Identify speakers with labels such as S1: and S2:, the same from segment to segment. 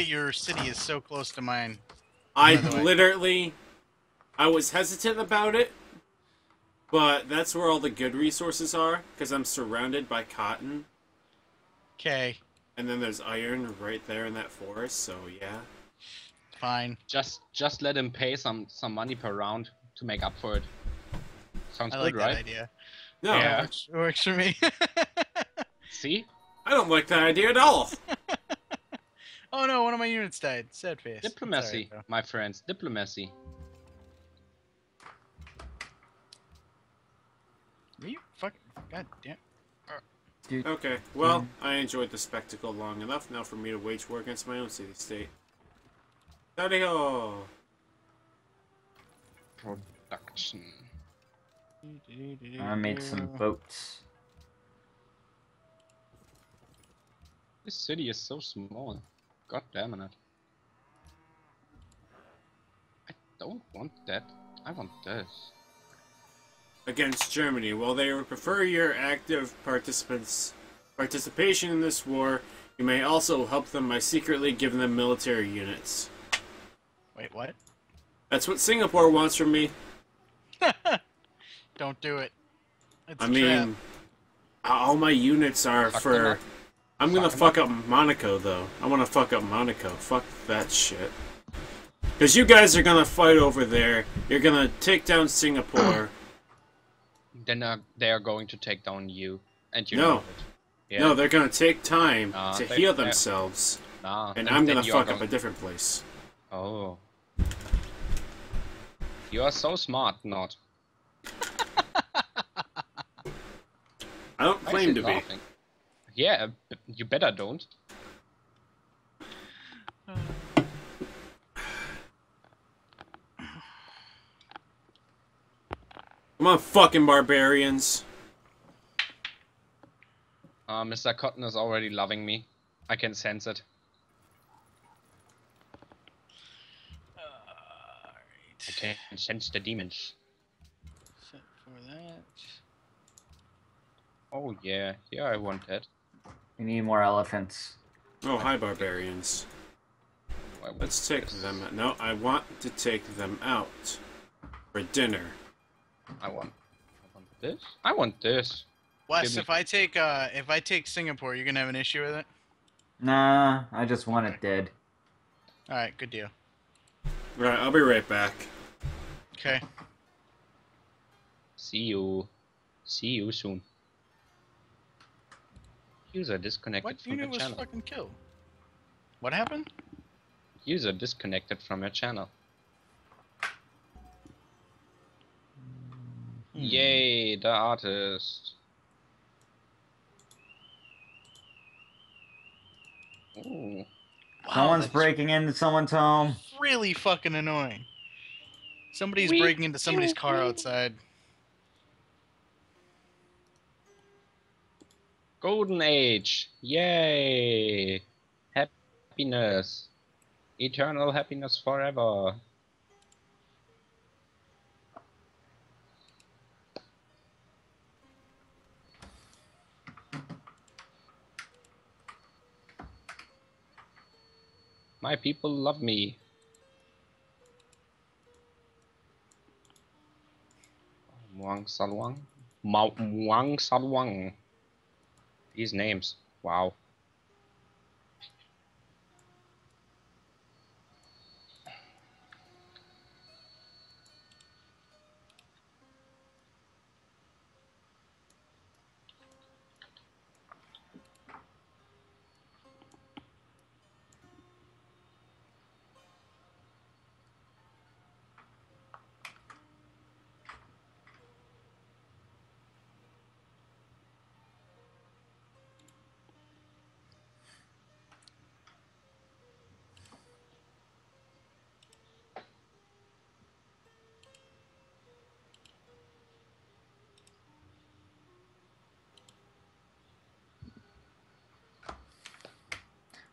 S1: that your city is so close to mine.
S2: I
S1: By the way.
S2: literally, I was hesitant about it, but that's where all the good resources are because I'm surrounded by cotton,
S1: Okay,
S2: and then there's iron right there in that forest. So yeah.
S1: fine.
S3: Just just let him pay some some money per round to make up for it. Sounds
S1: I
S3: good,
S1: like
S3: right?
S1: that idea.
S2: No,
S3: Yeah.
S1: Works, works for me.
S3: See?
S2: I don't like that idea at all.
S1: oh no, one of my units died. Sad face.
S3: Diplomacy,
S1: alright,
S3: my friends. Diplomacy.
S1: though. you fucking god damn.
S4: Dude,
S2: Okay, well, I enjoyed the spectacle long enough now for me to wage war against my own city-state. Howdy-ho!
S3: Production.
S4: I made some boats.
S3: This city is so small. God damn it. I don't want that. I want this.
S2: Against Germany, while they would prefer your active participants participation in this war, you may also help them by secretly giving them military units.
S1: Wait, what?
S2: That's what Singapore wants from me.
S1: Don't do it. It's
S2: I
S1: a
S2: mean, all my units are
S3: Fuck
S2: for.
S3: Them up.
S2: I'm gonna
S3: Fuck
S2: fuck up Monaco though. I want to fuck up Monaco. Fuck that shit. Cause you guys are gonna fight over there. You're gonna take down Singapore.
S3: Then uh, they are going to take down you. And you
S2: No.
S3: know it. Yeah.
S2: No, they're gonna take time
S3: Uh,
S2: to
S3: they-
S2: heal themselves,
S3: nah.
S2: and
S3: then-
S2: I'm gonna fuck up a different place.
S3: Oh. You are so smart, not.
S2: I don't claim
S3: it
S2: to be.
S3: Laughing? Yeah, you better don't.
S2: Come on, fucking barbarians.
S3: Uh, Mr. Cotton is already loving me. I can sense it. I can sense the demons.
S1: Set for that.
S3: Oh yeah, yeah, I want that.
S4: We need more elephants.
S2: Oh, hi, barbarians. Let's take
S3: this.
S2: them. No, I want to take them out for dinner.
S3: I want. I want this. I want this.
S1: Wes, if I take uh if I take Singapore, you're gonna have an issue with it?
S4: Nah, I just want it dead.
S1: Alright, good deal.
S2: Right, I'll be right back.
S1: Okay.
S3: See you. See you soon. User disconnected
S1: What
S3: from
S1: unit
S3: your
S1: was
S3: channel.
S1: fucking killed? What happened?
S3: User disconnected from your channel.
S1: Hmm.
S3: Yay, the artist. Ooh.
S4: Wow,
S1: Someone's
S4: breaking into someone's home.
S1: really fucking annoying. Somebody's
S3: We-
S1: breaking into somebody's car
S3: you-
S1: outside.
S3: Golden Age. Yay. Happiness. Eternal happiness forever. My people love me. Muang Salwang? Muang Salwang. These names. Wow.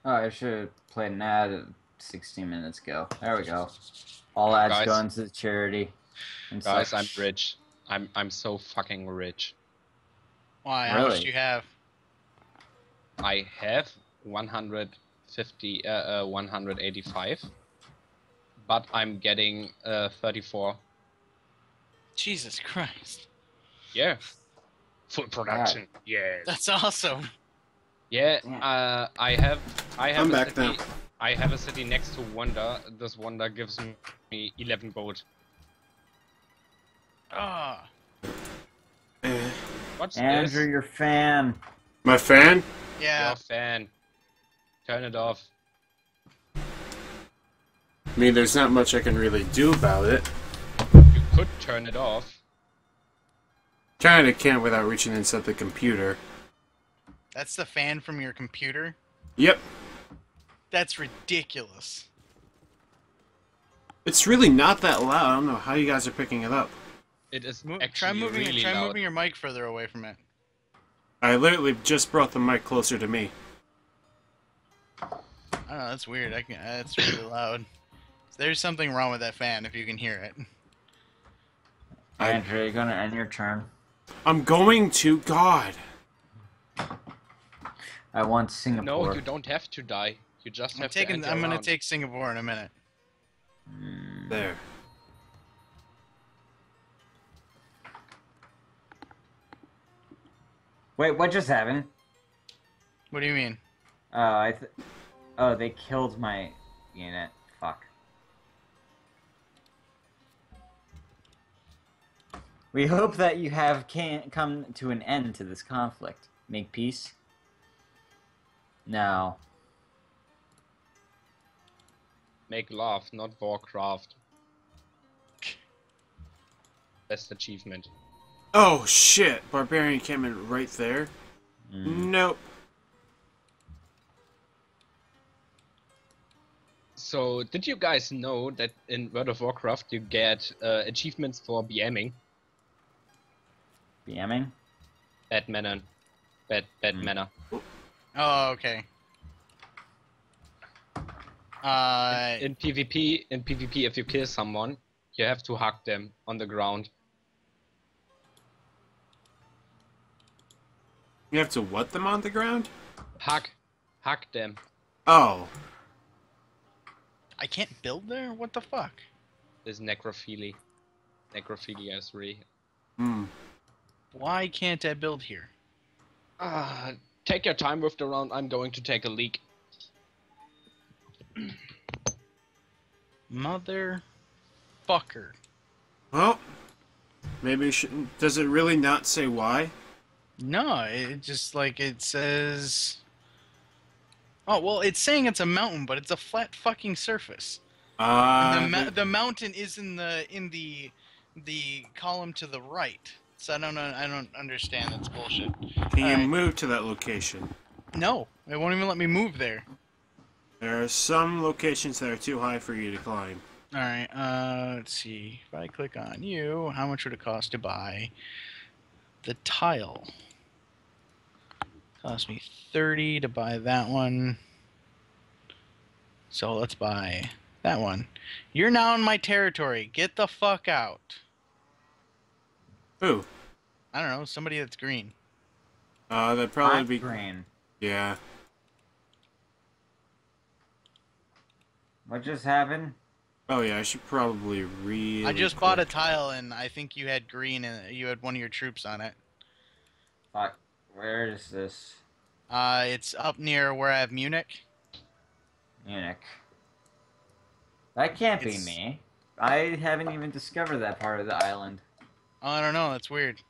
S4: Oh, I should have played an ad 16 minutes ago. There we go. All ads
S3: Guys.
S4: going to charity. and
S3: Guys,
S4: such.
S3: I'm rich. I'm I'm so fucking rich.
S1: Why? How much do you have?
S3: I have 150 uh, uh, 185. But I'm getting uh, 34.
S1: Jesus Christ.
S3: Yeah. Full production. Yes.
S1: That's awesome.
S3: Yeah,
S4: Yeah.
S3: uh, I have, I have
S2: I'm
S3: a
S2: back
S3: city,
S2: now.
S3: I have a city next to Wonder. This Wonder gives me 11 gold.
S1: Ah.
S2: Eh.
S3: What's
S4: Andrew,
S3: this?
S4: your fan.
S2: My fan?
S1: Yeah.
S3: Your fan. Turn it off.
S2: I mean, there's not much I can really do about it.
S3: You could turn it off.
S2: Kinda can't without reaching inside the computer.
S1: That's the fan from your computer.
S2: Yep.
S1: That's ridiculous.
S2: It's really not that loud. I don't know how you guys are picking it up.
S3: It is
S1: Mo-
S3: actually
S1: try moving.
S3: really
S1: try
S3: loud.
S1: moving your mic further away from it.
S2: I literally just brought the mic closer to me.
S1: I don't know. That's weird. I can. That's really loud. There's something wrong with that fan. If you can hear it.
S2: I-
S4: Andrew, you're gonna end your turn.
S2: I'm going to God.
S4: I want Singapore.
S3: No, you don't have to die. You just
S1: I'm
S3: have to
S1: taking.
S3: enter
S1: I'm gonna take Singapore in a minute.
S4: Mm,
S2: There.
S4: Wait, what just happened?
S1: What do you mean?
S4: Oh, I. Th- oh, they killed my unit. Fuck. We hope that you have can come to an end to this conflict. Make peace. No.
S3: Make love, not Warcraft. Best achievement.
S2: Oh shit! Barbarian encampment right there.
S4: Mm.
S2: Nope.
S3: So, did you guys know that in World of Warcraft you get uh, achievements for BMing?
S4: BMing?
S3: Bad manner. Bad, bad
S4: Hmm.
S3: manner.
S1: Oh, okay. Uh,
S3: In PvP, in PvP, if you kill someone, you have to hug them on the ground.
S2: You have to what them on the ground?
S3: Hug, hug them.
S2: Oh.
S1: I can't build there. What the fuck?
S3: Is necrophilia. Necrophilia is real.
S2: Hmm.
S1: Why can't I build here?
S3: Ah, take your time with the round. I'm going to take a leak.
S1: Mother, fucker.
S2: Well, maybe it should Does it really not say why?
S1: No, it just like it says. Oh well, it's saying it's a mountain, but it's a flat fucking surface.
S2: Uh,
S1: the, ma-
S2: the-
S1: mountain is in the in the the column to the right. So I don't know. I don't understand. That's bullshit.
S2: can you
S1: alright.
S2: move to that location?
S1: No, it won't even let me move there.
S2: There are some locations that are too high for you to climb.
S1: All right. Uh, let's see. If I click on you, how much would it cost to buy the tile? Cost me thirty to buy that one. So let's buy that one. You're now in my territory. Get the fuck out.
S2: Ooh.
S1: I don't know. Somebody that's green.
S2: Uh, that'd probably
S4: Hot
S2: be.
S4: green.
S2: Yeah.
S4: What just happened?
S2: Oh yeah, I should probably read.
S1: I just bought a tile and I think you had green and you had one of your troops on it.
S4: Fuck. Where is this?
S1: Uh, it's up near where I have Munich.
S4: Munich. That can't be me. I haven't even discovered that part of the island.
S1: Oh, I don't know. That's weird.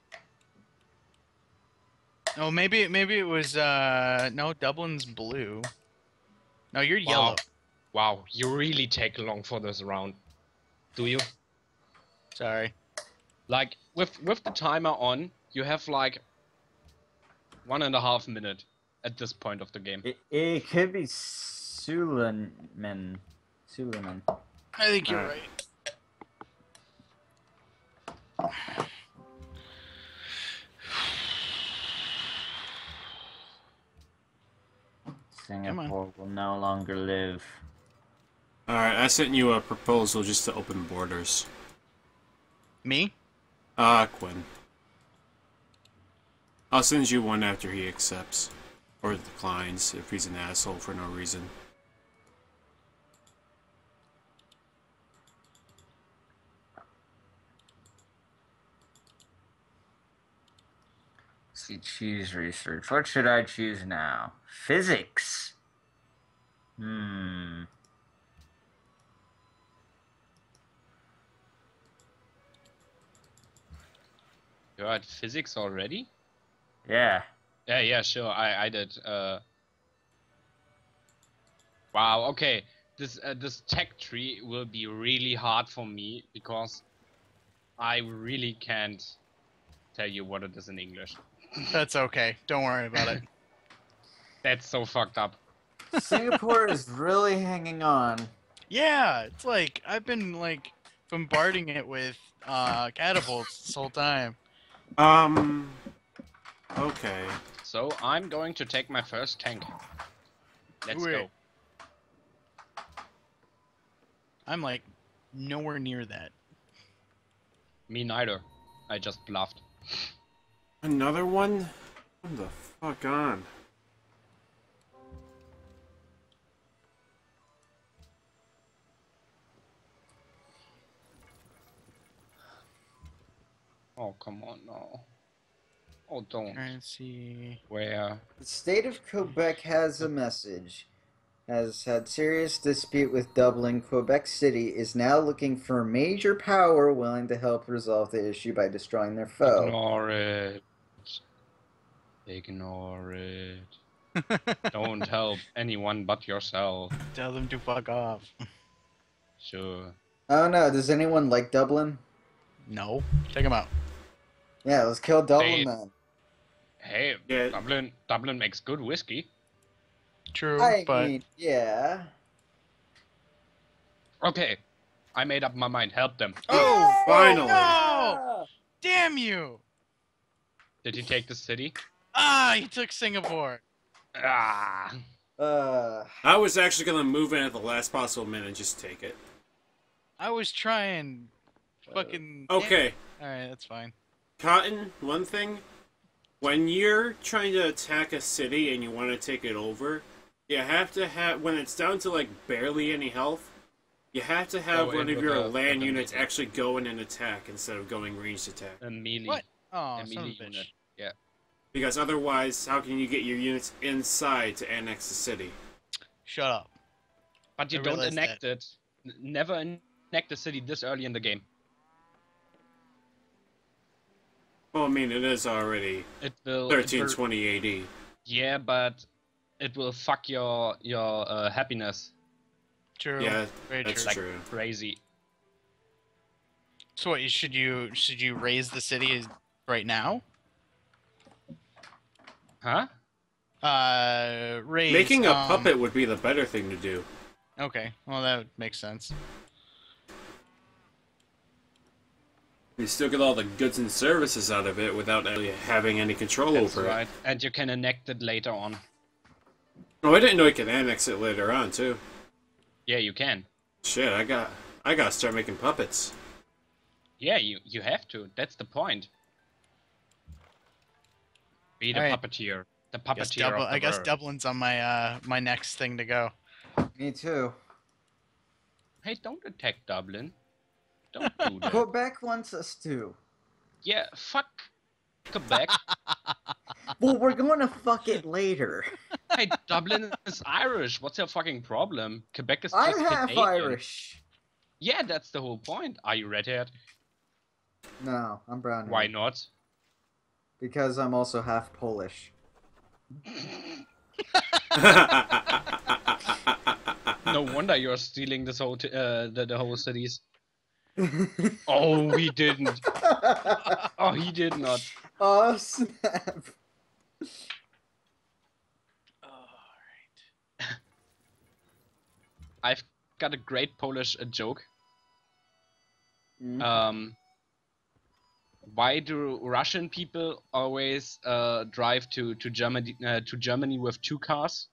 S1: Oh, maybe maybe it was uh no Dublin's blue. No, you're
S3: Wow.
S1: yellow.
S3: Wow, you really take long for this round. Do you?
S1: Sorry.
S3: Like with with the timer on, you have like one and a half minute at this point of the game.
S4: It, it could be Suleiman. Suleiman.
S1: I think you're
S2: Alright.
S1: right.
S4: Singapore will no longer live.
S2: Alright, I sent you a proposal just to open borders.
S1: Me?
S2: Ah, uh, Quinn. I'll send you one after he accepts. Or declines, if he's an asshole for no reason.
S4: See, choose research. What should I choose now? Physics. Hmm.
S3: You're at physics already?
S4: Yeah.
S3: Yeah, yeah, sure. I I did. Uh... Wow. Okay. This uh, this tech tree will be really hard for me because I really can't tell you what it is in English.
S1: That's okay. Don't worry about it.
S3: That's so fucked up.
S4: Singapore is really hanging on.
S1: Yeah, it's like I've been like bombarding it with uh catapults this whole time.
S2: Um. Okay.
S3: So I'm going to take my first tank. Let's
S1: Wait.
S3: go.
S1: I'm like nowhere near that.
S3: Me neither. I just bluffed.
S2: Another one? Come the fuck on.
S3: Oh come on, no. Oh don't.
S1: Currency.
S3: Where?
S5: The state of Quebec has a message. Has had serious dispute with Dublin. Quebec City is now looking for a major power willing to help resolve the issue by destroying their foe.
S3: Ignore it. Ignore it. Don't help anyone but yourself.
S1: Tell them to fuck off.
S3: Sure.
S5: Oh no, does anyone like Dublin?
S1: No, take them out.
S5: Yeah, let's kill Dublin
S3: Hey.
S5: then.
S3: Hey,
S2: Yeah.
S3: Dublin Dublin makes good whiskey.
S1: True,
S5: I
S1: but
S5: mean, yeah.
S3: Okay. I made up my mind. Help them.
S1: oh,
S2: Finally.
S1: no! Damn you!
S3: Did he take the city?
S1: Ah, he took Singapore.
S3: Ah.
S5: Uh,
S2: I was actually gonna move in at the last possible minute and just take it.
S1: I was trying. Fucking.
S2: Okay.
S1: All right, that's fine.
S2: Cotton, one thing. When you're trying to attack a city and you want to take it over, you have to have when it's down to like barely any health. You have to have
S3: Go
S2: one
S3: in
S2: of your
S3: a-
S2: land
S3: with
S2: units
S3: melee.
S2: actually go in and attack instead of going ranged attack.
S3: A melee.
S1: What? Oh,
S3: A
S1: son
S3: melee unit. Yeah.
S2: Because otherwise, how can you get your units inside to annex the city?
S1: Shut up.
S3: But you
S1: I
S3: don't
S1: realized
S3: enact it. Never enact the city this early in the game.
S2: Well, I mean, it is already
S3: It will. it will-
S2: 1320 AD.
S3: Yeah, but it will fuck your your uh, happiness
S1: True.
S2: Yeah,
S1: Very
S2: that's
S1: true.
S2: true.
S3: crazy.
S1: So what? Should you should you raze the city right now?
S3: Huh?
S1: Uh, raze.
S2: Making a
S1: um,
S2: puppet would be the better thing to do.
S1: Okay, well that would make sense.
S2: You still get all the goods and services out of it without actually having any control
S3: That's
S2: over
S3: right. And you can annex it later on.
S2: Oh, I didn't know you could annex it later on too.
S3: Yeah, you can.
S2: Shit, I got, I gotta start making puppets.
S3: Yeah, you you have to. That's the point. Be the
S1: Alright.
S3: puppeteer. The
S1: I guess,
S3: puppeteer
S1: Dublin,
S3: of the
S1: I guess. Dublin's on my uh my next thing to go.
S5: me too.
S3: Hey, don't attack Dublin. Don't do that.
S5: Quebec wants us to.
S3: yeah, fuck Quebec.
S5: Well, we're going to fuck it later.
S3: hey, Dublin is Irish. What's your fucking problem? Quebec is
S5: I'm half
S3: Canadian.
S5: Irish.
S3: Yeah, that's the whole point. Are you redhead?
S5: No, I'm brown.
S3: Why not?
S5: Because I'm also half Polish.
S3: No wonder you're stealing this whole t- uh, the, the whole cities. Oh, he didn't. Oh, he did not.
S5: oh snap!
S1: Alright.
S3: I've got a great Polish uh, joke.
S5: Mm.
S3: Um, why do Russian people always uh, drive to to Germany uh, to Germany with two cars?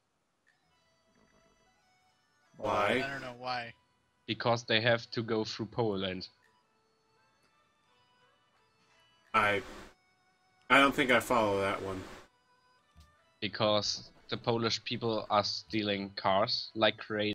S2: Why?
S1: I don't know why.
S3: Because they have to go through Poland.
S2: I, I don't think I follow that one.
S3: Because the Polish people are stealing cars like crazy.